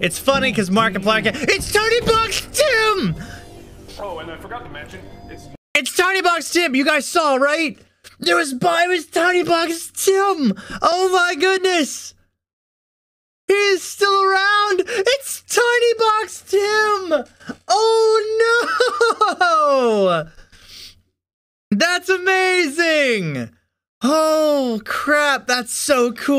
It's funny because Markiplier. Can, it's Tiny Box Tim. Oh, and I forgot to mention, it's It's Tiny Box Tim. You guys saw right? There was by was Tiny Box Tim. Oh my goodness. He is still around. It's Tiny Box Tim. Oh no. That's amazing. Oh crap. That's so cool.